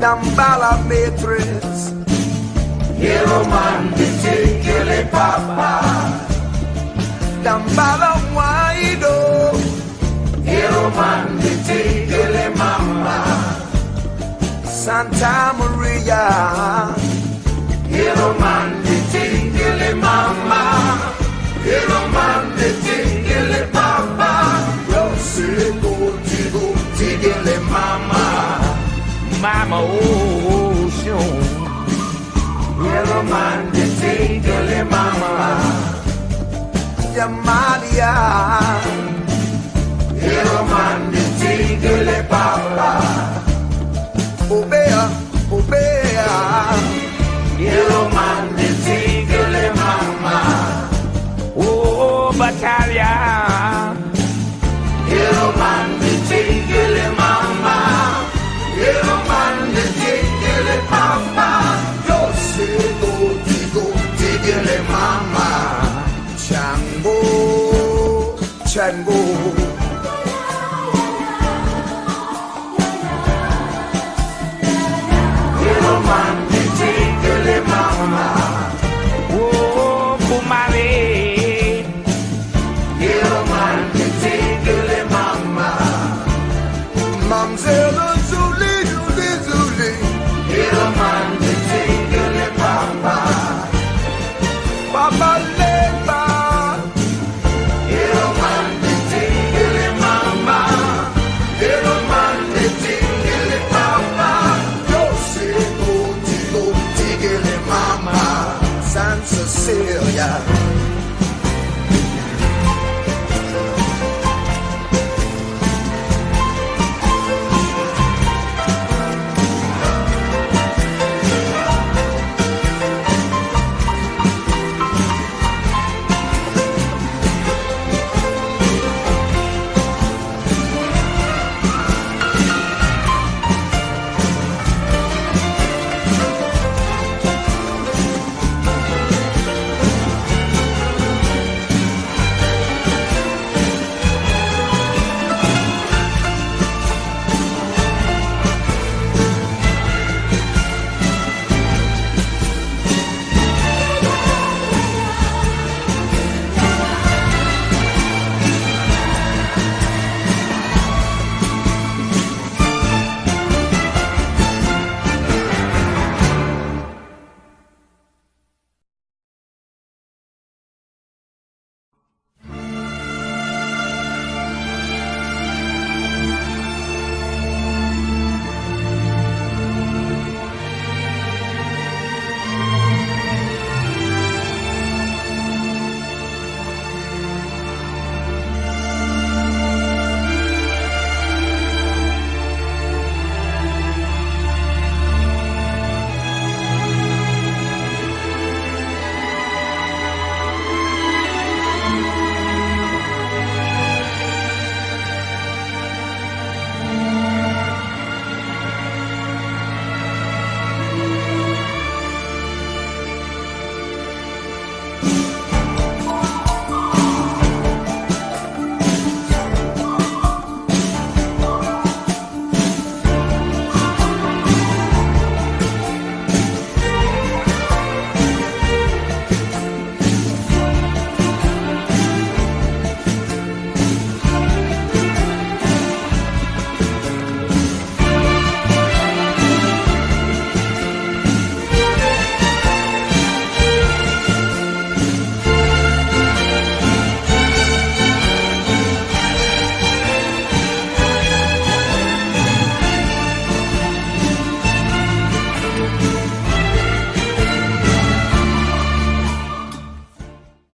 Dambala matrix. Hello man, tingele papa. Dambala waido. Hello man, tingele mama. Santa Maria. Mama oh, oh, Ocean. Hello man, the tingele mama. Jamalia. Hello man, the